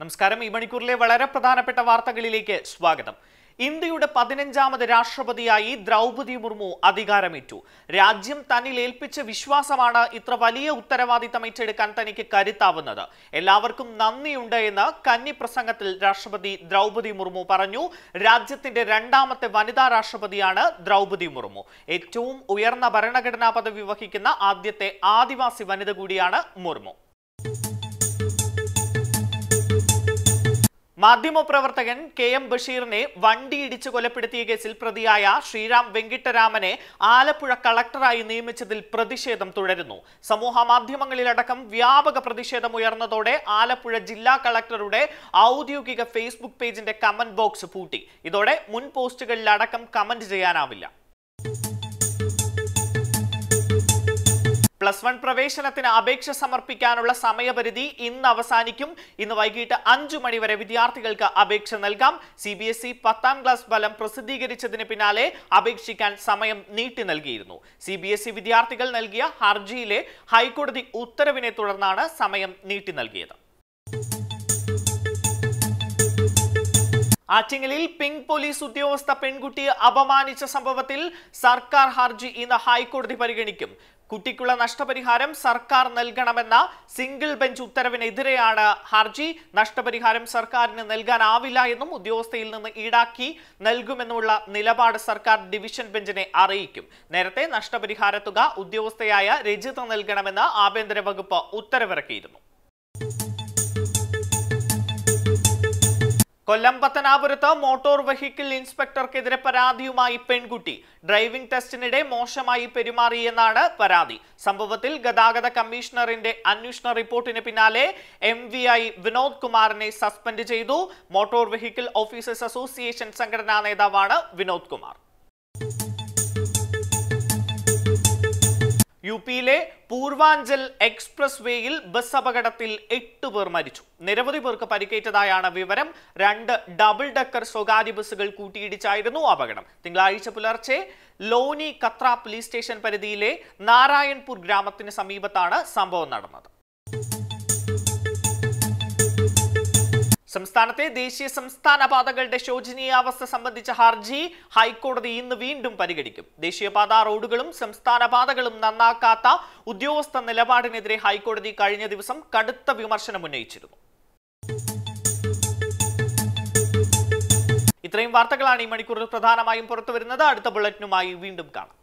നമസ്കാരം. ഈ മണിക്കൂറിലെ വളരെ പ്രധാനപ്പെട്ട വാർത്തകളിലേക്ക് സ്വാഗതം. ഇന്ത്യയുടെ പതിനഞ്ചാമത് രാഷ്ട്രപതിയായി ദ്രൗപതി മുർമു അധികാരമേറ്റു. രാജ്യം തന്നിൽ ഏൽപ്പിച്ച വിശ്വാസമാണ് ഇത്ര വലിയ ഉത്തരവാദിത്തം ഏറ്റെടുക്കാൻ തനിക്ക് കരുത്താവുന്നത്. എല്ലാവർക്കും നന്ദിയുണ്ട് എന്ന് കന്നി പ്രസംഗത്തിൽ രാഷ്ട്രപതി ദ്രൗപതി മുർമു പറഞ്ഞു. രാജ്യത്തിന്റെ രണ്ടാമത്തെ വനിതാ രാഷ്ട്രപതിയാണ് ദ്രൗപതി മുർമു. ഏറ്റവും ഉയർന്ന ഭരണഘടനാ പദവി വഹിക്കുന്ന ആദ്യത്തെ ആദിവാസി വനിത കൂടിയാണ് മുർമു. മാധ്യമപ്രവർത്തകൻ കെ എം ബഷീറിനെ വണ്ടി വണ്ടിയിടിച്ച് കൊലപ്പെടുത്തിയ കേസിൽ പ്രതിയായ ശ്രീറാം വെങ്കിട്ടരാമനെ ആലപ്പുഴ കളക്ടറായി നിയമിച്ചതിൽ പ്രതിഷേധം തുടരുന്നു. സമൂഹ മാധ്യമങ്ങളിലടക്കം വ്യാപക പ്രതിഷേധം ഉയർന്നതോടെ ആലപ്പുഴ ജില്ലാ കളക്ടറുടെ ഔദ്യോഗിക ഫേസ്ബുക്ക് പേജിന്റെ കമന്റ് ബോക്സ് പൂട്ടി. ഇതോടെ മുൻ പോസ്റ്റുകളിലടക്കം കമന്റ് ചെയ്യാനാവില്ല. പ്ലസ് വൺ പ്രവേശനത്തിന് അപേക്ഷ സമർപ്പിക്കാനുള്ള സമയപരിധി ഇന്ന് അവസാനിക്കും. ഇന്ന് വൈകിട്ട് അഞ്ചു മണിവരെ വിദ്യാർത്ഥികൾക്ക് അപേക്ഷ നൽകാം. സി ബി എസ് ഇ പത്താം ക്ലാസ് ഫലം പ്രസിദ്ധീകരിച്ചതിന് പിന്നാലെ അപേക്ഷിക്കാൻ സമയം നീട്ടി നൽകിയിരുന്നു. സി ബി എസ് ഇ വിദ്യാർത്ഥികൾ നൽകിയ ഹർജിയിലെ ഹൈക്കോടതി ഉത്തരവിനെ തുടർന്നാണ് സമയം നീട്ടി നൽകിയത്. ആറ്റിങ്ങലിൽ പിങ്ക് പോലീസ് ഉദ്യോഗസ്ഥ പെൺകുട്ടിയെ അപമാനിച്ച സംഭവത്തിൽ സർക്കാർ ഹർജി ഇന്ന് ഹൈക്കോടതി പരിഗണിക്കും. കുട്ടിക്കുള്ള നഷ്ടപരിഹാരം സർക്കാർ നൽകണമെന്ന സിംഗിൾ ബെഞ്ച് ഉത്തരവിനെതിരെയാണ് ഹർജി. നഷ്ടപരിഹാരം സർക്കാരിന് നൽകാനാവില്ല എന്നും ഉദ്യോഗസ്ഥയിൽ നിന്ന് ഈടാക്കി നൽകുമെന്നുമുള്ള നിലപാട് സർക്കാർ ഡിവിഷൻ ബെഞ്ചിനെ അറിയിക്കും. നേരത്തെ നഷ്ടപരിഹാര തുക ഉദ്യോഗസ്ഥയായ രജിത നൽകണമെന്ന് ആഭ്യന്തര വകുപ്പ് ഉത്തരവിറക്കിയിരുന്നു. കൊല്ലം പത്തനാപുരത്ത് മോട്ടോർ വെഹിക്കിൾ ഇൻസ്പെക്ടർക്കെതിരെ പരാതിയുമായി പെൺകുട്ടി. ഡ്രൈവിംഗ് ടെസ്റ്റിനിടെ മോശമായി പെരുമാറിയെന്നാണ് പരാതി. സംഭവത്തിൽ ഗതാഗത കമ്മീഷണറിന്റെ അന്വേഷണ റിപ്പോർട്ടിന് പിന്നാലെ എം വി വിനോദ് കുമാറിനെ സസ്പെൻഡ് ചെയ്തു. മോട്ടോർ വെഹിക്കിൾ ഓഫീസേഴ്സ് അസോസിയേഷൻ സംഘടനാ നേതാവാണ് വിനോദ് കുമാർ. യു പിയിലെ പൂർവാഞ്ചൽ എക്സ്പ്രസ് വേയിൽ ബസ് അപകടത്തിൽ എട്ട് പേർ മരിച്ചു. നിരവധി പേർക്ക് പരിക്കേറ്റതായാണ് വിവരം. രണ്ട് ഡബിൾ ഡക്കർ സ്വകാര്യ ബസ്സുകൾ കൂട്ടിയിടിച്ചായിരുന്നു അപകടം. തിങ്കളാഴ്ച പുലർച്ചെ ലോനി കത്ര പോലീസ് സ്റ്റേഷൻ പരിധിയിലെ നാരായൺപൂർ ഗ്രാമത്തിന് സമീപത്താണ് സംഭവം നടന്നത്. സംസ്ഥാനത്തെ ദേശീയ സംസ്ഥാന പാതകളുടെ ശോചനീയാവസ്ഥ സംബന്ധിച്ച ഹർജി ഹൈക്കോടതി ഇന്ന് വീണ്ടും പരിഗണിക്കും. ദേശീയപാത റോഡുകളും സംസ്ഥാന പാതകളും നന്നാക്കാത്ത ഉദ്യോഗസ്ഥ നിലപാടിനെതിരെ ഹൈക്കോടതി കഴിഞ്ഞ ദിവസം കടുത്ത വിമർശനം ഉന്നയിച്ചിരുന്നു. ഇത്രയും വാർത്തകളാണ് ഈ മണിക്കൂറിൽ പ്രധാനമായും പുറത്തുവരുന്നത്. അടുത്ത ബുള്ളറ്റിനുമായി വീണ്ടും കാണാം.